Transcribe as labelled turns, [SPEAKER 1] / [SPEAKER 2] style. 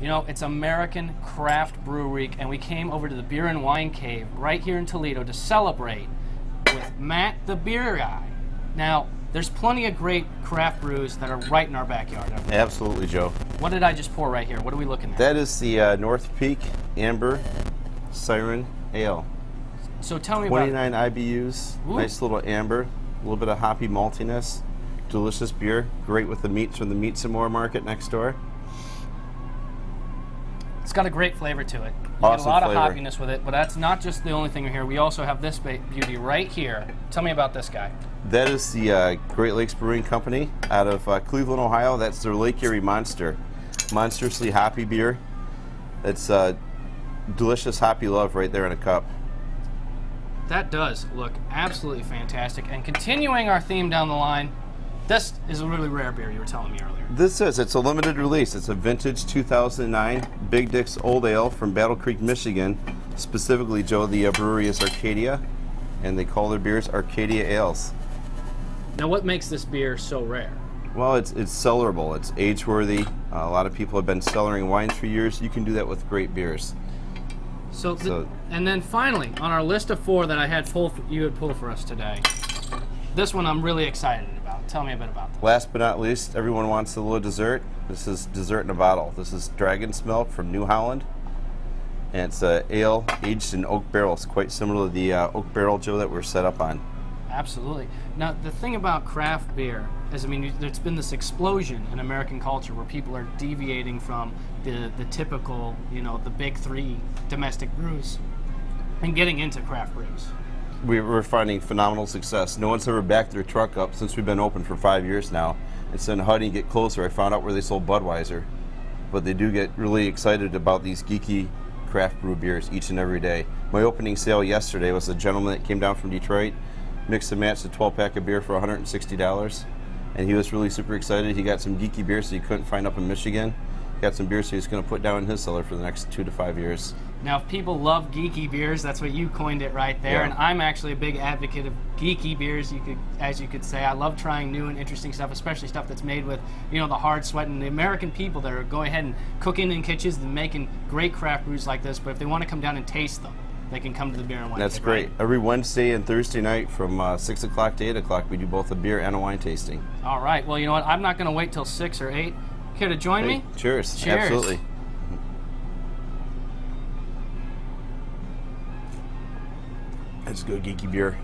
[SPEAKER 1] You know, it's American Craft Brew Week, and we came over to the Beer and Wine Cave right here in Toledo to celebrate with Matt the Beer Guy. Now, there's plenty of great craft brews that are right in our backyard.
[SPEAKER 2] Absolutely, Joe.
[SPEAKER 1] What did I just pour right here? What are we looking at?
[SPEAKER 2] That is the uh, North Peak Amber Siren Ale.
[SPEAKER 1] so tell me about
[SPEAKER 2] 29 IBUs,
[SPEAKER 1] Ooh.
[SPEAKER 2] nice little amber, a little bit of hoppy maltiness, delicious beer, great with the meats from the Meats and More market next door.
[SPEAKER 1] It's got a great flavor to it. You
[SPEAKER 2] Awesome
[SPEAKER 1] get a lot
[SPEAKER 2] flavor.
[SPEAKER 1] of hoppiness with it, but that's not just the only thing we here. We also have this beauty right here. Tell me about this guy.
[SPEAKER 2] That is the uh, Great Lakes Brewing Company out of uh, Cleveland, Ohio. That's their Lake Erie Monster. Monstrously hoppy beer. It's uh, delicious hoppy love right there in a cup.
[SPEAKER 1] That does look absolutely fantastic. And continuing our theme down the line, this is a really rare beer you were telling me earlier.
[SPEAKER 2] This is, it's a limited release. It's a vintage 2009 Big Dick's Old Ale from Battle Creek, Michigan. Specifically, Joe, the uh, brewery is Arcadia, and they call their beers Arcadia Ales.
[SPEAKER 1] Now, what makes this beer so rare?
[SPEAKER 2] Well, it's it's cellarable. It's age worthy. Uh, a lot of people have been cellaring wines for years. You can do that with great beers.
[SPEAKER 1] So, th-
[SPEAKER 2] So-
[SPEAKER 1] and then finally, on our list of four that I had pull for, you had pulled for us today, this one I'm really excited about. Tell me a bit about that.
[SPEAKER 2] Last but not least, everyone wants a little dessert. This is dessert in a bottle. This is Dragon's Milk from New Holland. And it's a ale aged in oak barrels, quite similar to the uh, oak barrel, Joe, that we're set up on.
[SPEAKER 1] Absolutely. Now, the thing about craft beer is, I mean, there's been this explosion in American culture where people are deviating from the, the typical, you know, the big three domestic brews and getting into craft brews.
[SPEAKER 2] We- We're finding phenomenal success. No one's ever backed their truck up since we've been open for five years now. And so in Huddy, get closer, I found out where they sold Budweiser. But they do get really excited about these geeky craft brew beers each and every day. My opening sale yesterday was a gentleman that came down from Detroit, mixed and matched a 12 pack of beer for $160. And he was really super excited. He got some geeky beers that he couldn't find up in Michigan. Got some beers he's going to put down in his cellar for the next two to five years.
[SPEAKER 1] Now, if people love geeky beers, that's what you coined it right there.
[SPEAKER 2] Yeah.
[SPEAKER 1] And I'm actually a big advocate of geeky beers. You could, as you could say, I love trying new and interesting stuff, especially stuff that's made with, you know, the hard sweat and the American people that are going ahead and cooking in kitchens and making great craft brews like this. But if they want to come down and taste them, they can come to the beer and wine.
[SPEAKER 2] That's great.
[SPEAKER 1] right?
[SPEAKER 2] Every Wednesday and Thursday night from uh, 6 o'clock to 8 o'clock, we do both a beer and a wine tasting.
[SPEAKER 1] All right. Well, you know what? I'm not going to wait till six or eight. Care to join
[SPEAKER 2] Hey,
[SPEAKER 1] me?
[SPEAKER 2] cheers.
[SPEAKER 1] Cheers.
[SPEAKER 2] Absolutely. That's good geeky beer.